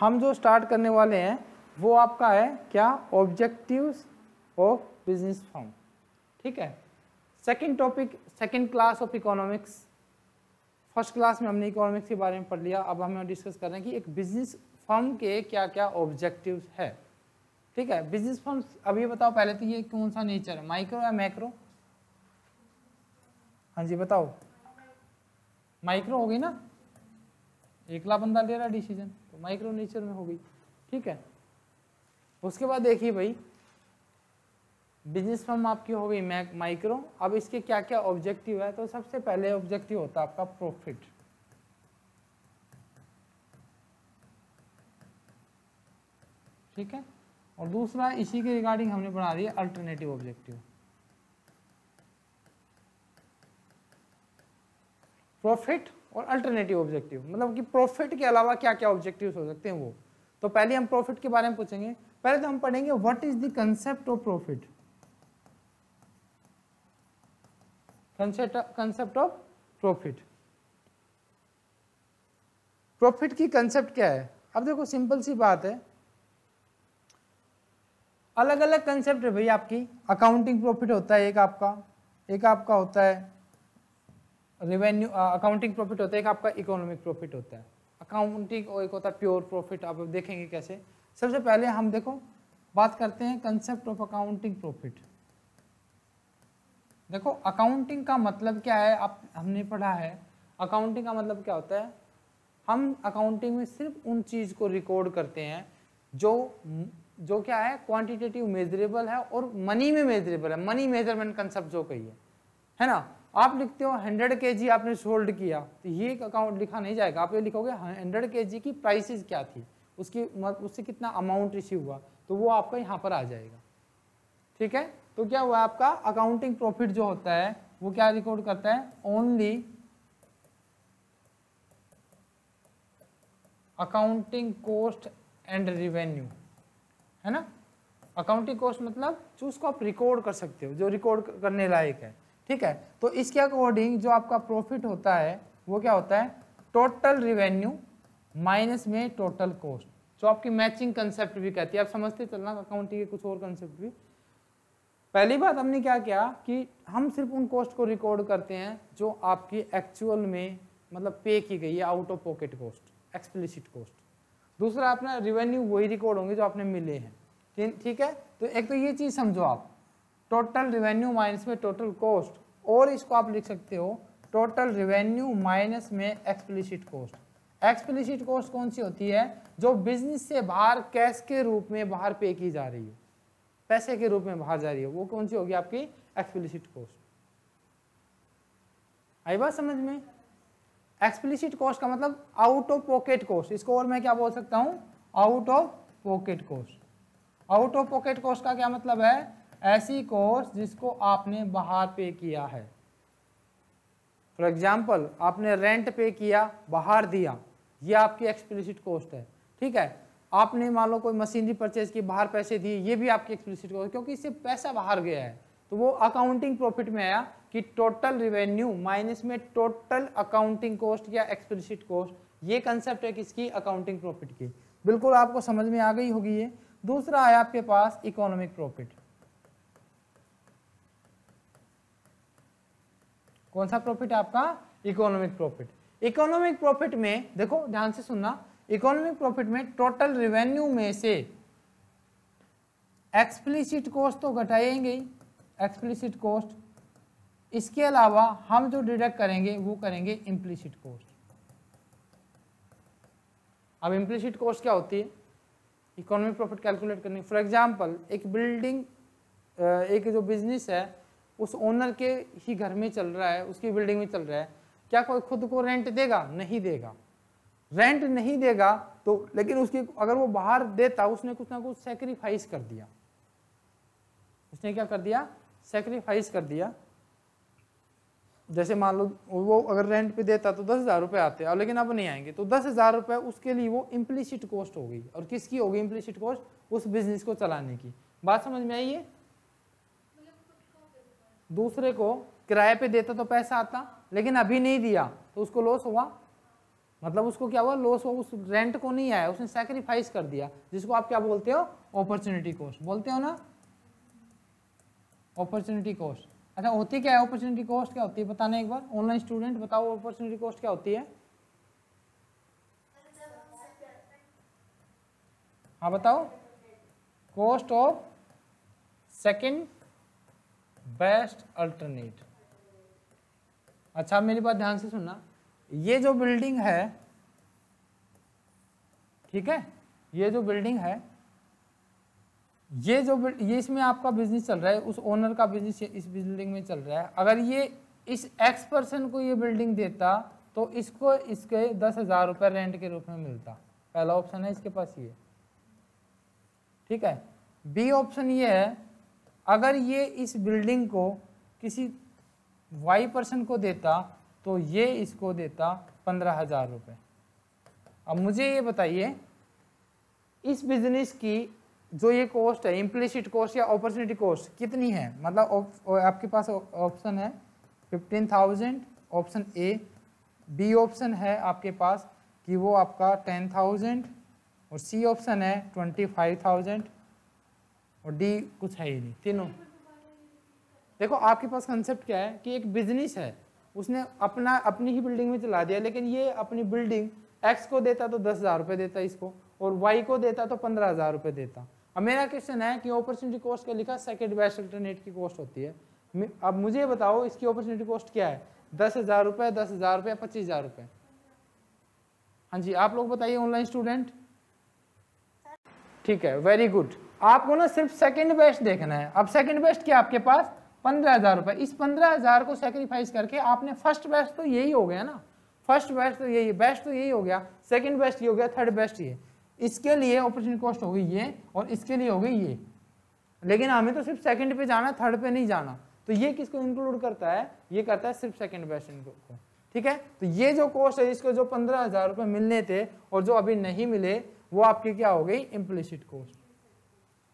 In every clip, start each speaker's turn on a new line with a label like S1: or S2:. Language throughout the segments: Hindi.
S1: हम जो स्टार्ट करने वाले हैं, वो आपका है क्या? ऑब्जेक्टिव्स ऑफ़ बिज़नेस फॉर्म ठीक है? Second topic second class of economics first class में हमने इकोनॉमिक्स के बारे में पढ़ लिया। अब हम डिस्कस कर रहे हैं कि एक बिज़नेस फर्म के क्या क्या ऑब्जेक्टिव है। ठीक है? बिज़नेस फर्म अब ये बताओ पहले तो ये कौन सा नेचर है? माइक्रो या मैक्रो हाँ जी, बताओ। माइक्रो हो गई ना? एकला बंदा ले रहा डिसीज़न तो माइक्रो नेचर में हो गई। ठीक है? उसके बाद देखिए भाई बिज़नेस फॉर्म आपकी हो गई माइक्रो अब इसके क्या क्या ऑब्जेक्टिव है? तो सबसे पहले ऑब्जेक्टिव होता है आपका प्रॉफिट ठीक है? और दूसरा इसी के रिगार्डिंग हमने बना दिया अल्टरनेटिव ऑब्जेक्टिव प्रॉफिट और अल्टरनेटिव ऑब्जेक्टिव मतलब कि प्रॉफिट के अलावा क्या क्या ऑब्जेक्टिव हो सकते हैं वो? तो पहले हम प्रॉफिट के बारे में पूछेंगे। पहले तो हम पढ़ेंगे what is the concept of profit concept of profit profit की कंसेप्ट क्या है? अब देखो सिंपल सी बात है। अलग अलग कंसेप्ट है भाई आपकी। अकाउंटिंग प्रॉफिट होता है एक आपका एक आपका होता है। रेवेन्यू अकाउंटिंग प्रॉफिट होता है, एक आपका इकोनॉमिक प्रॉफिट होता है। अकाउंटिंग और एक होता है प्योर प्रॉफिट आप देखेंगे कैसे। सबसे पहले हम देखो, बात करते हैं कंसेप्ट ऑफ़ अकाउंटिंग प्रॉफिट देखो अकाउंटिंग का मतलब क्या है, आप, हमने पढ़ा है अकाउंटिंग का मतलब क्या होता है? हम अकाउंटिंग में सिर्फ़ उन चीज़ को रिकॉर्ड करते हैं, जो जो क्या है क्वांटिटेटिव मेजरेबल है और मनी में मेजरेबल है। मनी मेज़रमेंट कंसेप्ट जो कही है। है ना? आप लिखते हो हंड्रेड के जी आपने सोल्ड किया तो ये अकाउंट लिखा नहीं जाएगा। आप ये लिखोगे, हंड्रेड के जी की प्राइसेस क्या थी? उसकी उससे कितना अमाउंट रिसीव हुआ? तो वो आपका यहाँ पर आ जाएगा। ठीक है? तो क्या हुआ आपका? अकाउंटिंग प्रॉफिट जो होता है, वो क्या रिकॉर्ड करता है? Only accounting cost and revenue है ना? अकाउंटिंग कॉस्ट मतलब जो उसको आप रिकॉर्ड कर सकते हो, जो रिकॉर्ड करने लायक है। ठीक है? तो इसके अकॉर्डिंग जो आपका प्रॉफिट होता है, वो क्या होता है? टोटल रिवेन्यू माइनस में टोटल कॉस्ट जो आपकी मैचिंग कंसेप्ट भी कहती है। आप समझते चलना अकाउंटिंग के कुछ और कंसेप्ट भी। पहली बात हमने क्या किया कि हम सिर्फ़ उन कॉस्ट को रिकॉर्ड करते हैं जो आपकी एक्चुअल में मतलब पे की गई है out of pocket cost explicit cost दूसरा अपना रिवेन्यू वही रिकॉर्ड होंगे जो आपने मिले हैं। ठीक है? तो एक तो ये चीज़ समझो आप। टोटल रिवेन्यू माइनस में टोटल कॉस्ट और इसको आप लिख सकते हो टोटल रिवेन्यू माइनस में एक्सप्लिसिट कॉस्ट एक्सप्लिसिट कॉस्ट कौन सी होती है? जो बिज़नेस से बाहर कैश के रूप में बाहर पे की जा रही है। पैसे के रूप में बाहर जा रही है। वो कौन सी होगी आपकी? एक्सप्लिसिट कॉस्ट आई बात समझ में? एक्सप्लिसिट कॉस्ट का मतलब आउट ऑफ़ पॉकेट कॉस्ट इसको और मैं क्या बोल सकता हूँ? Out of pocket cost out of pocket cost का क्या मतलब है? ऐसी कॉस्ट जिसको आपने बाहर पे किया है। फॉर एग्ज़ाम्पल आपने रेंट पे किया, बाहर दिया। ये आपकी एक्सप्लिसिट कॉस्ट है, ठीक है? आपने मान लो कोई मशीनरी परचेज की, बाहर पैसे दिए, ये भी आपकी एक्सप्लिसिट कॉस्ट क्योंकि इससे पैसा बाहर गया है। तो वो अकाउंटिंग प्रॉफिट में आया कि टोटल रिवेन्यू माइनस में टोटल अकाउंटिंग कॉस्ट या एक्सप्लिसिट कॉस्ट ये कंसेप्ट है किसकी? अकाउंटिंग प्रॉफिट की। बिल्कुल आपको समझ में आ गई होगी ये। दूसरा है आपके पास इकोनॉमिक प्रॉफिट कौन सा प्रॉफिट आपका? इकोनॉमिक प्रॉफिट इकोनॉमिक प्रॉफिट में, देखो, ध्यान से सुनना। इकोनॉमिक प्रॉफिट में टोटल रिवेन्यू में से एक्सप्लिसिट कॉस्ट तो घटाएँगे ही एक्सप्लिसिट कॉस्ट इसके अलावा हम जो डिडक्ट करेंगे, वो करेंगे इम्प्लिसिट कॉस्ट अब इम्प्लिसिट कॉस्ट क्या होती है? इकोनॉमिक प्रॉफिट कैलकुलेट करनी फॉर एग्जांपल एक बिल्डिंग एक जो बिज़नेस है उस ओनर के ही घर में चल रहा है, उसकी बिल्डिंग में चल रहा है, क्या कोई खुद को रेंट देगा? नहीं देगा। रेंट नहीं देगा तो लेकिन उसकी, अगर वो बाहर देता, उसने कुछ ना कुछ सेक्रीफाइस कर दिया। उसने क्या कर दिया? सेक्रीफाइस कर दिया। जैसे मान लो, वो अगर रेंट पे देता तो दस हज़ार रुपये आते हैं लेकिन अब नहीं आएँगे तो दस हज़ार रुपये उसके लिए वो इम्प्लिसिट कॉस्ट हो गई। और किसकी होगी इम्प्लिसिट कॉस्ट उस बिज़नेस को चलाने की। बात समझ में आई है दूसरे को किराए पे देता तो पैसा आता, लेकिन अभी नहीं दिया तो उसको लॉस हुआ। मतलब उसको क्या हुआ? लॉस हुआ, उस रेंट को नहीं आया, उसने सेक्रीफाइस कर दिया, जिसको आप क्या बोलते हो? अपॉर्चुनिटी कॉस्ट बोलते हो ना? अपॉर्चुनिटी कॉस्ट अच्छा होती क्या है अपॉर्चुनिटी कॉस्ट क्या होती है? बताना एक बार। ऑनलाइन स्टूडेंट बताओ अपॉर्चुनिटी कॉस्ट क्या होती है? हाँ बताओ। Cost of second best alternate. अच्छा मेरी बात ध्यान से सुनना। ये जो बिल्डिंग है, ठीक है? ये जो बिल्डिंग है, ये जो ये इसमें आपका बिज़नेस चल रहा है, उस ओनर का बिज़नेस इस बिल्डिंग में चल रहा है। अगर ये इस एक्स पर्सन को ये बिल्डिंग देता तो इसको इसके दस हज़ार रुपये रेंट के रूप में मिलता। पहला ऑप्शन है इसके पास ये। ठीक है? बी ऑप्शन ये है अगर ये इस बिल्डिंग को किसी वाई पर्सन को देता तो ये इसको देता पंद्रह हज़ार रुपये अब मुझे ये बताइए, इस बिज़नेस की जो ये कॉस्ट है इम्प्लिसिट कॉस्ट या अपॉर्चुनिटी कॉस्ट कितनी है? मतलब आपके पास ऑप्शन है fifteen thousand option A B option है आपके पास कि वो आपका टेन थाउज़ेंड और सी ऑप्शन है ट्वेंटी फाइव थाउज़ेंड और डी कुछ है ही नहीं, तीनों। देखो, आपके पास कंसेप्ट क्या है कि एक बिज़नेस है, उसने अपना, अपनी ही बिल्डिंग में चला दिया, लेकिन ये अपनी बिल्डिंग एक्स को देता तो दस हज़ार रुपये देता इसको, और वाई को देता तो पंद्रह हज़ार रुपये देता। अब मेरा क्वेश्चन है कि अपॉर्चुनिटी कॉस्ट का लिखा? सेकेंड बेस्ट अल्टरनेट की कॉस्ट होती है। अब मुझे बताओ, इसकी अपॉर्चुनिटी कॉस्ट क्या है? दस हज़ार रुपये दस हज़ार रुपये पच्चीस हज़ार रुपये हाँ जी, आप लोग बताइए ऑनलाइन स्टूडेंट ठीक है वेरी गुड आपको ना सिर्फ़ सेकंड बेस्ट देखना है। अब सेकंड बेस्ट क्या आपके पास? पंद्रह हज़ार रुपए। इस पंद्रह हज़ार को सेक्रीफाइस करके आपने फ़र्स्ट बेस्ट तो यही हो गया ना। फ़र्स्ट बेस्ट तो यही बेस्ट तो यही हो गया। सेकंड बेस्ट ये हो गया थर्ड बेस्ट ये। इसके लिए ऑपरेशन कॉस्ट हो गई ये और इसके लिए हो गई ये। लेकिन हमें तो सिर्फ़ सेकंड पे जाना थर्ड पे नहीं जाना। तो ये किसको इंक्लूड करता है? ये करता है सिर्फ़ सेकंड बेस्ट को ठीक है? तो ये जो कॉस्ट है, इसको जो पंद्रह हज़ार रुपये मिलने थे और जो अभी नहीं मिले, वो आपकी क्या हो गई? इम्प्लिसिट कॉस्ट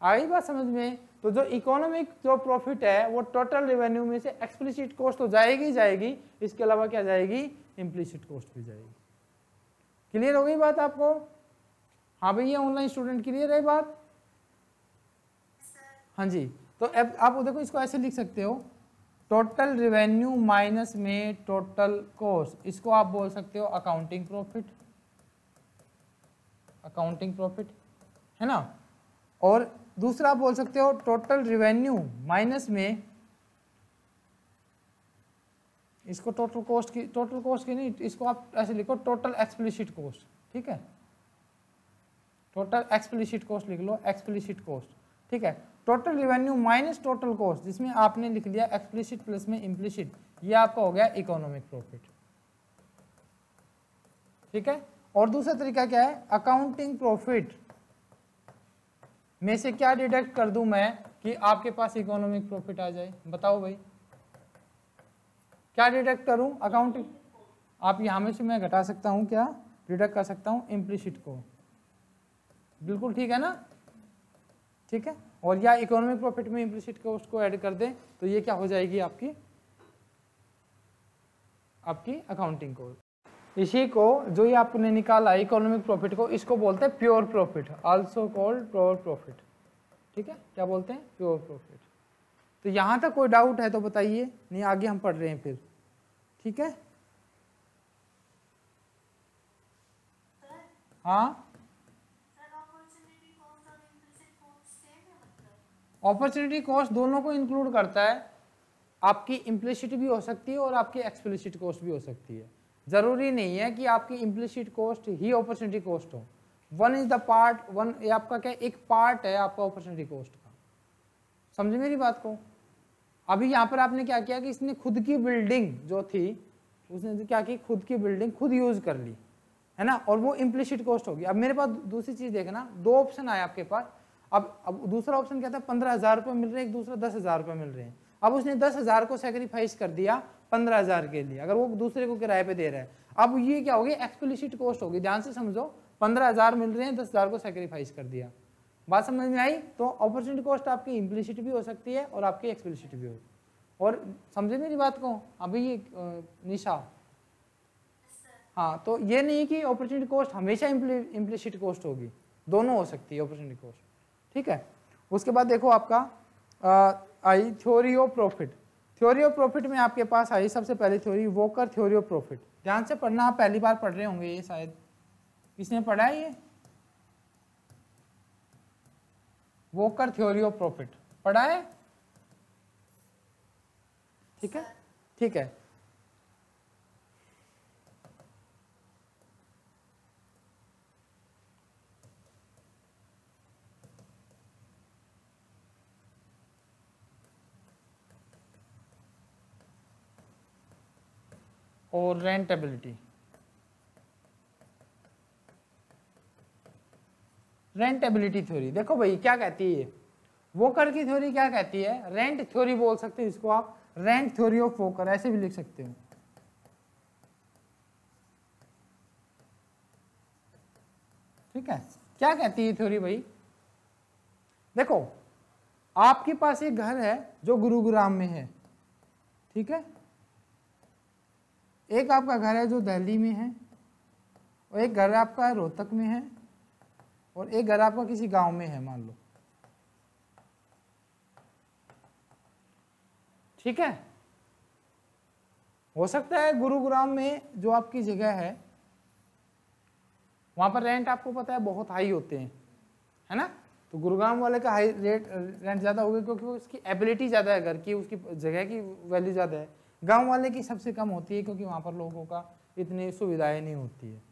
S1: आई बात समझ में? तो जो इकोनॉमिक जो प्रॉफिट है, वो टोटल रेवेन्यू में से एक्सप्लिसिट कॉस्ट तो जाएगी जाएगी। इसके अलावा क्या जाएगी? इम्प्लिसिट कॉस्ट भी जाएगी। क्लियर हो गई बात आपको? हाँ भैया ऑनलाइन स्टूडेंट क्लियर है बात? हाँ जी। तो आप देखो, इसको ऐसे लिख सकते हो। टोटल रेवेन्यू माइनस में टोटल कॉस्ट इसको आप बोल सकते हो अकाउंटिंग प्रॉफिट अकाउंटिंग प्रॉफिट है ना? और दूसरा आप बोल सकते हो टोटल रिवेन्यू माइनस में इसको टोटल कॉस्ट की टोटल कॉस्ट की नहीं, इसको आप ऐसे लिखो टोटल एक्सप्लिसिट कॉस्ट ठीक है? टोटल एक्सप्लिसिट कॉस्ट लिख लो एक्सप्लिसिट कॉस्ट ठीक है? Total revenue minus total cost जिसमें आपने लिख लिया एक्सप्लिसिट प्लस में इम्प्लिसिट ये आपका हो गया इकोनॉमिक प्रॉफिट ठीक है? और दूसरा तरीका क्या है? अकाउंटिंग प्रॉफिट में से क्या डिडक्ट कर दूँ मैं कि आपके पास इकोनॉमिक प्रॉफिट आ जाए? बताओ भाई। क्या डिडक्ट करूँ? अकाउंटिंग आप यहाँ में से मैं घटा सकता हूँ क्या? डिडक्ट कर सकता हूँ इम्प्लिसिट को। बिल्कुल ठीक है ना? ठीक है? और या इकोनॉमिक प्रॉफिट में इम्प्लिसिट को ऐड कर दें तो ये क्या हो जाएगी आपकी? आपकी अकाउंटिंग को। इसी को जो ये आपने निकाला इकोनॉमिक प्रॉफिट को, इसको बोलते हैं pure profit also called pure profit ठीक है? क्या बोलते हैं? प्योर प्रॉफिट तो यहाँ तक कोई डाउट है तो बताइए, नहीं, आगे हम पढ़ रहे हैं फिर। ठीक है? हाँ? अपॉर्चुनिटी कॉस्ट दोनों को इंक्लूड करता है। आपकी इम्प्लिसिट भी हो सकती है और आपकी एक्सप्लिसिट कॉस्ट भी हो सकती है। ज़रूरी नहीं है कि आपकी इम्प्लिसिट कॉस्ट ही अपॉर्चुनिटी कॉस्ट हो। One is the part one ये आपका क्या, एक पार्ट है आपका अपॉर्चुनिटी कॉस्ट का। समझे मेरी बात को? अभी यहाँ पर आपने क्या किया कि इसने खुद की बिल्डिंग जो थी, उसने क्या की, खुद की बिल्डिंग खुद यूज़ कर ली, है ना? और वो इम्प्लिसिट कॉस्ट होगी। अब मेरे पास दूसरी चीज़ देखना, दो ऑप्शन आए आपके पास। अब अब दूसरा ऑप्शन क्या था? पंद्रह हज़ार रुपये मिल रहे हैं, एक दूसरा दस हज़ार रुपये मिल रहे हैं। अब उसने दस हज़ार को सेक्रीफाइस कर दिया पंद्रह हज़ार के लिए, अगर वो दूसरे को किराए पे दे रहा है। अब ये क्या होगी एक्सप्लिसिट कॉस्ट होगी ध्यान से समझो, पंद्रह हज़ार मिल रहे हैं, दस हज़ार को सेक्रीफाइस कर दिया। बात समझ में आई? तो अपॉर्चुनिटी कॉस्ट आपकी इम्प्लिसिट भी हो सकती है और आपकी एक्सप्लिसिट भी हो। और समझे मेरी बात को? अभी ये निशा। हाँ तो ये नहीं कि अपॉर्चुनिटी कॉस्ट हमेशा इम्प्लिसिट कॉस्ट होगी। दोनों हो सकती है अपॉर्चुनिटी कॉस्ट ठीक है? उसके बाद देखो आपका आई theory of profit theory of profit में आपके पास आई सबसे पहले theory Walker theory of profit ध्यान से पढ़ना, आप पहली बार पढ़ रहे होंगे ये शायद। किसने पढ़ा है ये? वोकर थ्योरी ऑफ़ प्रॉफिट पढ़ा है? ठीक है? ठीक है। और रेंटेबिलिटी रेंटेबिलिटी थ्योरी देखो भाई, क्या कहती है? वोकर की थ्योरी क्या कहती है? रेंट थ्योरी बोल सकते हो इसको आप। रेंट थ्योरी ऑफ़ वोकर ऐसे भी लिख सकते हो। ठीक है? क्या कहती है थ्योरी भाई? देखो, आपके पास एक घर है जो गुरुग्राम में है। ठीक है? एक आपका घर है जो दिल्ली में है, और एक घर आपका रोहतक में है, और एक घर आपका किसी गाँव में है, मान लो। ठीक है? हो सकता है गुरुग्राम में जो आपकी जगह है, वहाँ पर रेंट आपको पता है बहुत हाई होते हैं, है ना? तो गुरुग्राम वाले का हाई रेट रेंट ज़्यादा होगा क्योंकि उसकी एबिलिटी ज़्यादा है, घर की, उसकी जगह की वैल्यू ज़्यादा है। गाँव वाले की सबसे कम होती है क्योंकि वहाँ पर लोगों का इतनी सुविधाएँ नहीं होती है।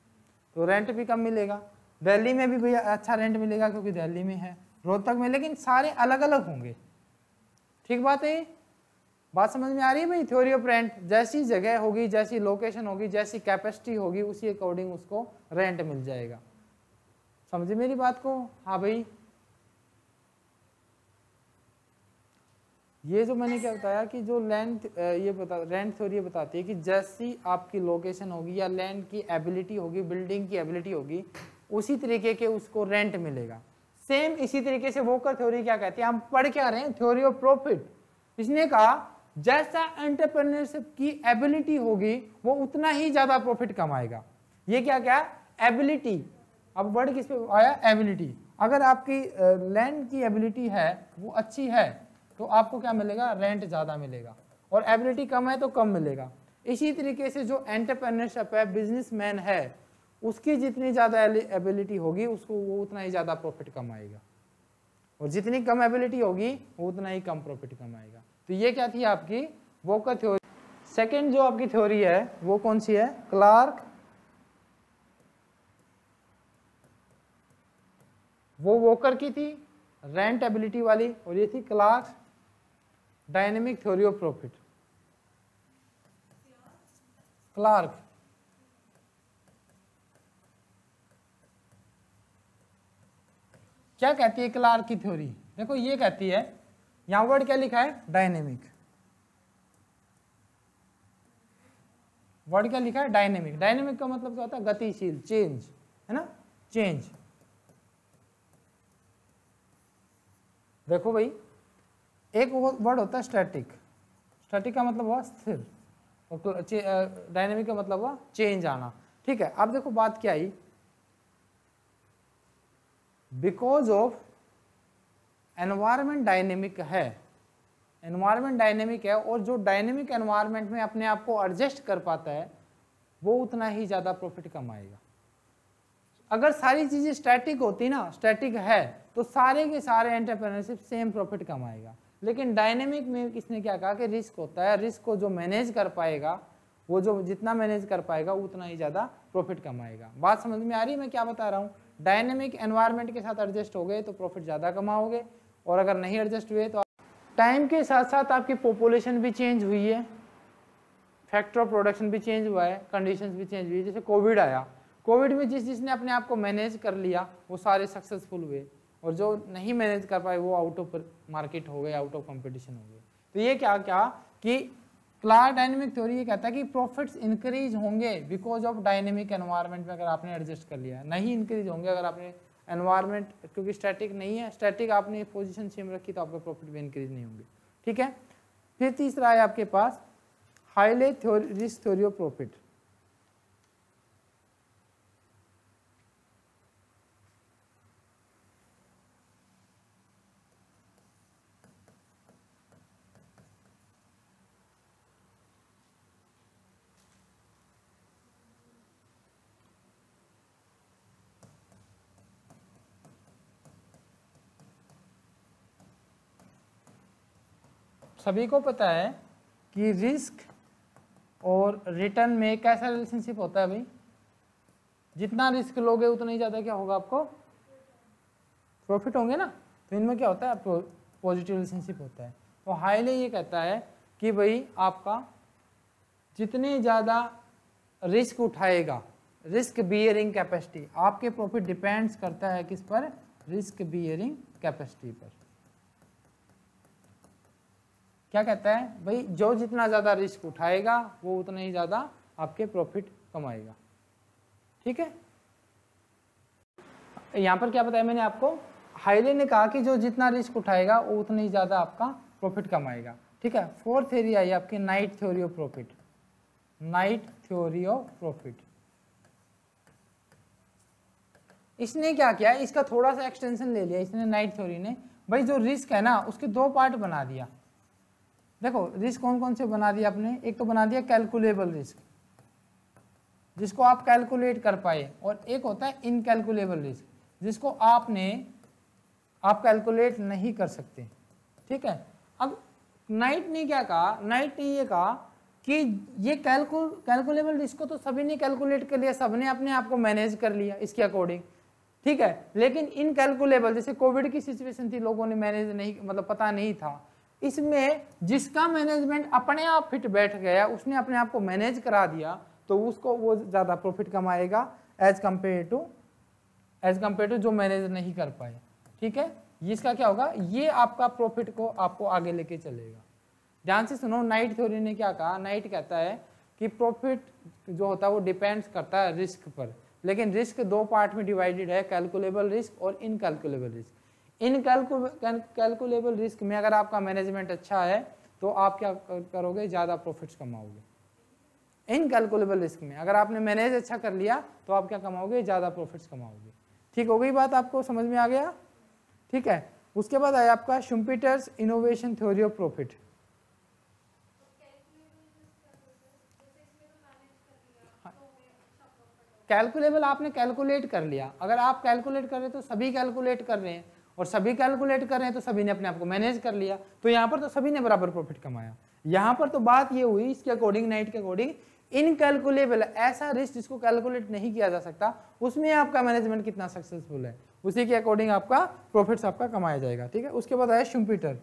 S1: तो रेंट भी कम मिलेगा। दिल्ली में भी भैया अच्छा रेंट मिलेगा क्योंकि दिल्ली में है, रोहतक में, लेकिन सारे अलग अलग होंगे। ठीक बात है? बात समझ में आ रही है भाई? थ्योरी ऑफ़ रेंट जैसी जगह होगी, जैसी लोकेशन होगी, जैसी कैपेसिटी होगी, उसी अकॉर्डिंग उसको रेंट मिल जाएगा। समझे मेरी बात को? हाँ भाई। ये जो मैंने क्या बताया कि जो लैंड ये बता रेंट थ्योरी ये बताती है कि जैसी आपकी लोकेशन होगी या लैंड की एबिलिटी होगी बिल्डिंग की एबिलिटी होगी, उसी तरीके के उसको रेंट मिलेगा। सेम इसी तरीके से वोकर थ्योरी क्या कहती है? हम पढ़ क्या रहे हैं? थ्योरी ऑफ़ प्रॉफिट इसने कहा, जैसा एंटरप्रेन्योरशिप की एबिलिटी होगी, वो उतना ही ज़्यादा प्रॉफिट कमाएगा। ये क्या क्या? एबिलिटी अब वर्ड किस पे आया? एबिलिटी अगर आपकी लैंड की एबिलिटी है, वो अच्छी है तो आपको क्या मिलेगा? रेंट ज़्यादा मिलेगा। और एबिलिटी कम है तो कम मिलेगा। इसी तरीके से जो एंटरप्रेन्योरशिप है बिजनेसमैन है, उसकी जितनी ज़्यादा एबिलिटी होगी, उसको वो उतना ही ज़्यादा प्रॉफिट कमाएगा और जितनी कम एबिलिटी होगी, वो उतना ही कम प्रॉफिट कमाएगा तो ये क्या थी आपकी? वोकर थ्योरी सेकेंड जो आपकी थ्योरी है, वो कौन सी है? क्लार्क वो वोकर की थी रेंट एबिलिटी वाली, और ये थी Clark dynamic theory of profit Clark क्या कहती है क्लार्क की थ्योरी देखो, ये कहती है, यहाँ वर्ड क्या लिखा है? डायनेमिक वर्ड क्या लिखा है? डायनेमिक डायनेमिक का मतलब क्या होता है? गतिशील चेंज है ना? चेंज देखो भाई एक वर्ड होता है स्टैटिक स्टैटिक का मतलब हुआ स्थिर. और डायनेमिक का मतलब हुआ चेंज आना. ठीक है, अब देखो बात क्या आई? बिकॉज़ ऑफ़ एनवायरमेंट डायनेमिक है. एनवायरमेंट डायनेमिक है और जो डायनेमिक एनवायरमेंट में अपने आप को एडजस्ट कर पाता है, वो उतना ही ज़्यादा प्रॉफिट कमाएगा. अगर सारी चीज़ें स्टैटिक होती ना स्टैटिक है तो सारे के सारे एंटरप्रेन्योरशिप सेम प्रॉफिट कमाएगा. लेकिन डायनेमिक में किसने क्या कहा कि रिस्क होता है रिस्क को जो मैनेज कर पाएगा, वो जो जितना मैनेज कर पाएगा, उतना ही ज़्यादा प्रॉफिट कमाएगा। बात समझ में आ रही है? मैं क्या बता रहा हूँ? डायनेमिक एनवायरनमेंट के साथ एडजस्ट हो गए तो प्रॉफिट ज़्यादा कमाओगे और अगर नहीं एडजस्ट हुए तो टाइम के साथ साथ आपकी पॉपुलेशन भी चेंज हुई है। फैक्टर ऑफ़ प्रोडक्शन भी चेंज हुआ है कंडीशंस भी चेंज हुई जैसे कोविड आया कोविड में जिस जिसने अपने आप को मैनेज कर लिया, वो सारे सक्सेसफुल हुए। और जो नहीं मैनेज कर पाए, वो आउट ऑफ़ मार्केट हो गए आउट ऑफ़ कंपटीशन हो गए। तो ये क्या क्या कि क्लार डायनेमिक थ्योरी ये कहता है कि प्रॉफिट्स इंक्रीज होंगे बिकॉज़ ऑफ़ डायनेमिक एनवायरनमेंट में अगर आपने एडजस्ट कर लिया नहीं इंक्रीज होंगे अगर आपने एनवायरनमेंट क्योंकि स्टैटिक नहीं है स्टैटिक आपने पोजीशन सेम रखी तो आपका प्रॉफिट भी इंक्रीज नहीं होंगे। ठीक है? फिर तीसरा है आपके पास Hawley theory risk theory of profit सभी को पता है कि रिस्क और रिटर्न में कैसा रिलेशनशिप होता है भाई? जितना रिस्क लोगे, उतना ही ज़्यादा क्या होगा आपको? प्रॉफिट होंगे ना? तो इनमें क्या होता है? पॉजिटिव रिलेशनशिप होता है। तो हाईली ये कहता है कि भाई, आपका जितने ज़्यादा रिस्क उठाएगा, रिस्क बियरिंग कैपेसिटी आपके प्रॉफिट डिपेंड्स करता है किस पर? रिस्क बियरिंग कैपेसिटी पर। क्या कहता है? भाई, जो जितना ज़्यादा रिस्क उठाएगा, वो उतना ही ज़्यादा आपके प्रॉफिट कमाएगा। ठीक है? यहाँ पर क्या बताया मैंने आपको? हाईले ने कहा कि जो जितना रिस्क उठाएगा, वो उतना ही ज़्यादा आपका प्रॉफिट कमाएगा। ठीक है? फोर्थ थ्योरी आई आपकी Knight theory of profit Knight theory of profit इसने क्या किया? इसका थोड़ा सा एक्सटेंशन ले लिया। इसने नाइट थ्योरी ने। भाई, जो रिस्क है ना, उसके दो पार्ट बना दिया। देखो रिस्क कौन कौन से बना दिया आपने? एक तो बना दिया कैलकुलेबल रिस्क जिसको आप कैलकुलेट कर पाए, और एक होता है इनकैलकुलेबल रिस्क जिसको आपने, आप कैलकुलेट नहीं कर सकते। ठीक है? अब नाइट ने क्या कहा? नाइट ने ये कहा कि ये कैलकुल कैलकुलेबल रिस्क को तो सभी ने कैलकुलेट कर लिया, सबने अपने आप को मैनेज कर लिया इसके अकॉर्डिंग ठीक है? लेकिन इनकैलकुलेबल जैसे कोविड की सिचुएशन थी, लोगों ने मैनेज नहीं मतलब पता नहीं था। इसमें जिसका मैनेजमेंट अपने आप फिट बैठ गया, उसने अपने आप को मैनेज करा दिया तो उसको वो ज़्यादा प्रॉफिट कमाएगा as compare to as compare to जो मैनेज नहीं कर पाए। ठीक है? इसका क्या होगा? ये आपका प्रॉफिट को आपको आगे लेके चलेगा। ध्यान से सुनो नाइट थ्योरी ने क्या कहा? नाइट कहता है कि प्रॉफिट जो होता है वो डिपेंड्स करता है रिस्क पर। लेकिन रिस्क दो पार्ट में डिवाइडेड है कैलकुलेबल रिस्क और incalculable risk incalculable risk में अगर आपका मैनेजमेंट अच्छा है तो आप क्या करोगे? ज़्यादा प्रॉफिट्स कमाओगे। इन कैलकुलेबल रिस्क में अगर आपने मैनेज अच्छा कर लिया तो आप क्या कमाओगे? ज़्यादा प्रॉफिट्स कमाओगे। ठीक हो गई बात आपको? समझ में आ गया? ठीक है। उसके बाद आया आपका Schumpeter's innovation theory of profit calculable आपने कैलकुलेट कर लिया। अगर आप कैलकुलेट कर रहे हैं तो सभी कैलकुलेट कर रहे हैं। और सभी कैलकुलेट कर रहे हैं तो सभी ने अपने आप को मैनेज कर लिया। तो यहाँ पर तो सभी ने बराबर प्रॉफिट कमाया। यहाँ पर तो बात ये हुई, इसके अकॉर्डिंग नाइट के अकॉर्डिंग इनकैलकुलेबल ऐसा रिस्क जिसको कैलकुलेट नहीं किया जा सकता, उसमें आपका मैनेजमेंट कितना सक्सेसफुल है। उसी के अकॉर्डिंग आपका प्रॉफिट्स आपका कमाया जाएगा, ठीक है? उसके बाद आया Schumpeter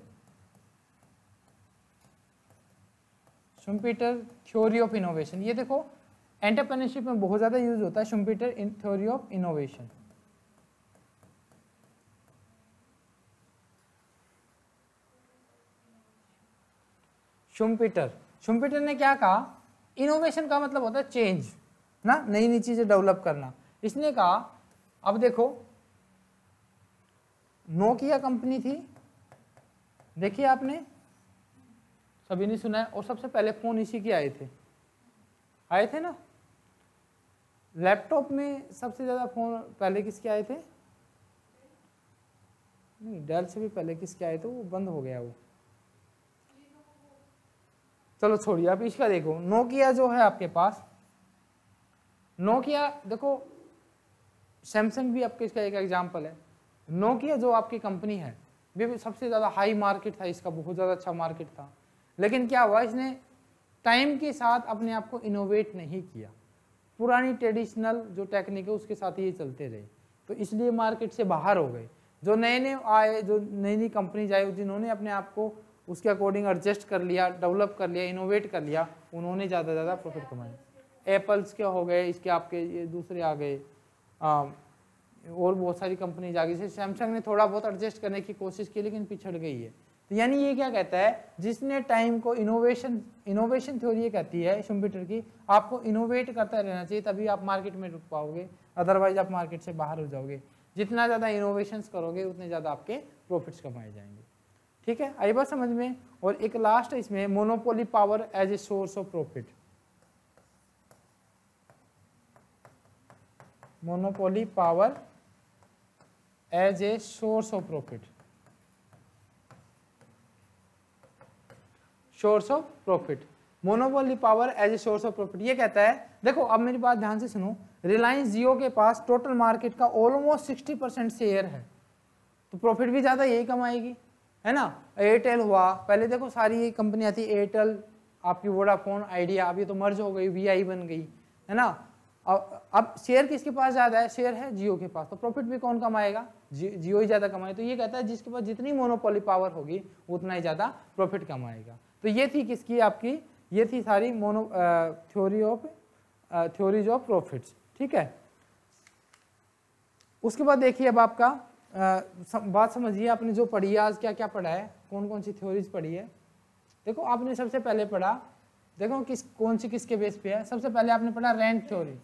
S1: Schumpeter theory of innovation ये देखो एंटरप्रेन्योरशिप में बहुत ज़्यादा यूज़ होता है Schumpeter in theory of innovation Schumpeter Schumpeter ने क्या कहा? इनोवेशन का मतलब होता है चेंज ना? नई नई चीज़ें डेवलप करना। इसने कहा, अब देखो नोकिया कंपनी थी। देखिए आपने? सभी ने सुना है। और सबसे पहले फ़ोन इसी के आए थे। आए थे ना? लैपटॉप में सबसे ज़्यादा फ़ोन पहले किसके आए थे? नहीं डेल से भी पहले किसके आए थे? वो बंद हो गया वो। चलो छोड़िए, आप इसका देखो। नोकिया जो है आपके पास। नोकिया, देखो, सैमसंग भी आपके इसका एक एग्ज़ाम्पल है। नोकिया जो आपकी कंपनी है, वे भी सबसे ज़्यादा हाई मार्केट था, इसका बहुत ज़्यादा अच्छा मार्केट था। लेकिन क्या हुआ, इसने टाइम के साथ अपने आप को इनोवेट नहीं किया। पुरानी ट्रेडिशनल जो टेक्निक है, उसके साथ ये चलते रहे। तो इसलिए मार्केट से बाहर हो गए। जो नए नए आए, जो नई नई कंपनीज़ आई, जिन्होंने अपने आप को उसके अकॉर्डिंग एडजस्ट कर लिया डेवलप कर लिया इनोवेट कर लिया, उन्होंने ज़्यादा ज़्यादा प्रॉफिट कमाए। एप्पल्स के हो गए, इसके आपके ये दूसरे आ गए। और बहुत सारी कंपनीज़ आ गई। जैसे सैमसंग ने थोड़ा बहुत एडजस्ट करने की कोशिश की, लेकिन पिछड़ गई है। तो यानी ये क्या कहता है, जिसने टाइम को इनोवेशन इनोवेशन थ्योरी ये कहती है कंप्यूटर की, आपको इनोवेट करता रहना चाहिए, तभी आप मार्केट में रुक पाओगे। अदरवाइज़ आप मार्केट से बाहर हो जाओगे। जितना ज़्यादा इनोवेशन करोगे, उतने ज़्यादा आपके प्रॉफिट्स कमाए जाएँगे। ठीक है? आई बात समझ में? और एक लास्ट इसमें monopoly power as a source of profit monopoly power as a source of profit source of profit monopoly power as a source of profit ये कहता है, देखो, अब मेरी बात ध्यान से सुनो। रिलायंस जियो के पास टोटल मार्केट का ऑलमोस्ट सिक्सटी परसेंट शेयर है। तो प्रॉफिट भी ज़्यादा, यही कमाएगी है ना? एयरटेल हुआ। पहले देखो सारी कंपनियाँ थी एयरटेल आपकी वोडाफोन आइडिया अभी तो मर्ज हो गई वीआई बन गई है ना? अब अब शेयर किसके पास ज़्यादा है? शेयर है जियो के पास। तो प्रॉफिट भी कौन कमाएगा? जि, जियो ही ज़्यादा कमाए तो ये कहता है जिसके पास जितनी मोनोपोली पावर होगी उतना ही ज़्यादा प्रॉफिट कमाएगा। तो ये थी किसकी? आपकी ये थी सारी mono theory of theories of profits ठीक है? उसके बाद देखिए अब आपका सम, बात समझिए आपने जो पढ़ी है आज क्या क्या पढ़ा है? कौन कौन सी थ्योरीज पढ़ी है? देखो आपने सबसे पहले पढ़ा देखो किस कौन सी किसके बेस पे है? सबसे पहले आपने पढ़ा रेंट थ्योरी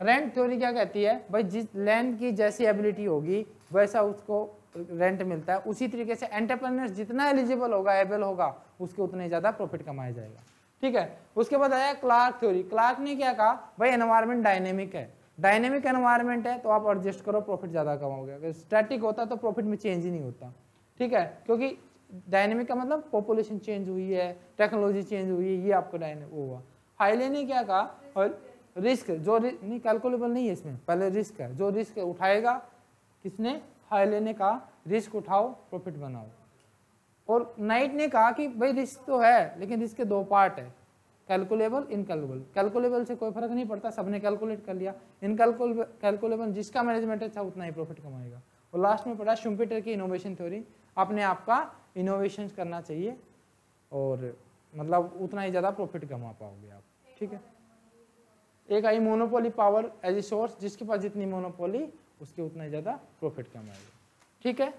S1: रेंट थ्योरी क्या कहती है? भाई जिस लैंड की जैसी एबिलिटी होगी वैसा उसको रेंट मिलता है। उसी तरीके से एंटरप्रेन्योर्स जितना एलिजिबल होगा एबल होगा उसके उतने ज़्यादा प्रॉफिट कमाया जाएगा। ठीक है? उसके बाद आया क्लार्क थ्योरी क्लार्क ने क्या कहा? भाई एनवायरमेंट डायनेमिक है। डायनेमिक एनवायरमेंट है तो आप एडजस्ट करो प्रॉफिट ज़्यादा कमाओगे। अगर स्टैटिक होता तो प्रॉफिट में चेंज ही नहीं होता। ठीक है? क्योंकि डायनेमिक का मतलब पॉपुलेशन चेंज हुई है टेक्नोलॉजी चेंज हुई है ये आपको डायनेमिक हुआ। हाईले ने क्या कहा? और रिस्क जो नहीं कैलकुलेबल नहीं है इसमें। पहले रिस्क है। जो रिस्क उठाएगा, किसने? हाईले ने कहा रिस्क उठाओ प्रॉफिट बनाओ। और नाइट ने कहा कि भाई रिस्क तो है, लेकिन रिस्क के दो पार्ट है। कैलकुलेबल इनकैलकुलेबल कैलकुलेबल से कोई फ़र्क नहीं पड़ता, सबने कैलकुलेट कर लिया। इनकैलकुलेबल कैलकुलेबल जिसका मैनेजमेंट अच्छा उतना ही प्रॉफिट कमाएगा। और लास्ट में पढ़ा शुम्पिटर की इनोवेशन थ्योरी अपने आप का इनोवेशन करना चाहिए और मतलब उतना ही ज़्यादा प्रॉफिट कमा पाओगे आप। ठीक है? एक आई monopoly power as a source जिसके पास जितनी मोनोपोली उसके उतना ही ज़्यादा प्रॉफिट कमाएगा। ठीक है?